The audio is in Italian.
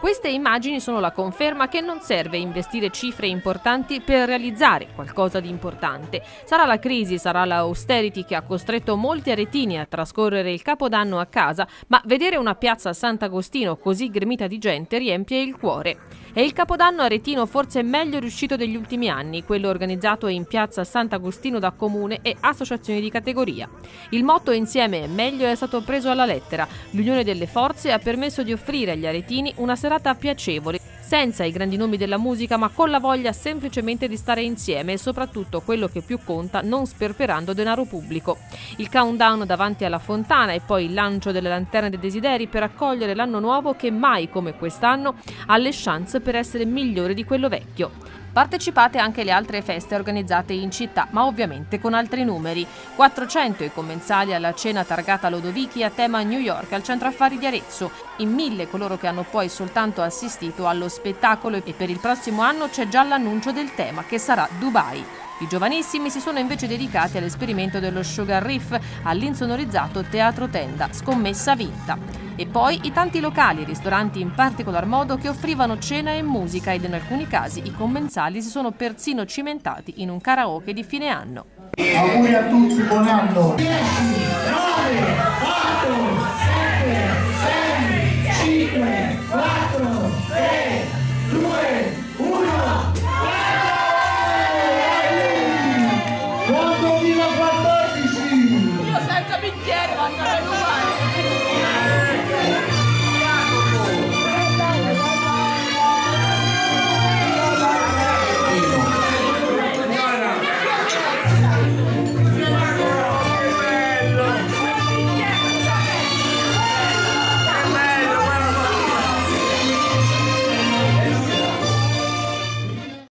Queste immagini sono la conferma che non serve investire cifre importanti per realizzare qualcosa di importante. Sarà la crisi, sarà la austerity che ha costretto molti aretini a trascorrere il capodanno a casa, ma vedere una piazza Sant'Agostino così gremita di gente riempie il cuore. È il capodanno aretino forse meglio riuscito degli ultimi anni, quello organizzato in piazza Sant'Agostino da comune e associazioni di categoria. Il motto insieme meglio è stato preso alla lettera. L'unione delle forze ha permesso di offrire agli aretini una serata piacevole, senza i grandi nomi della musica, ma con la voglia semplicemente di stare insieme e soprattutto quello che più conta, non sperperando denaro pubblico. Il countdown davanti alla fontana e poi il lancio delle lanterne dei desideri per accogliere l'anno nuovo che mai come quest'anno ha le chance per essere migliore di quello vecchio. Partecipate anche alle altre feste organizzate in città, ma ovviamente con altri numeri. 400 i commensali alla cena targata Lodovichi a tema New York al centro affari di Arezzo, in mille coloro che hanno poi soltanto assistito allo spettacolo e per il prossimo anno c'è già l'annuncio del tema che sarà Dubai. I giovanissimi si sono invece dedicati all'esperimento dello Sugar Riff all'insonorizzato Teatro Tenda, scommessa vinta. E poi i tanti locali e ristoranti in particolar modo che offrivano cena e musica ed in alcuni casi i commensali si sono persino cimentati in un karaoke di fine anno. Auguri a tutti, buon anno! 10, 9, hierba, no.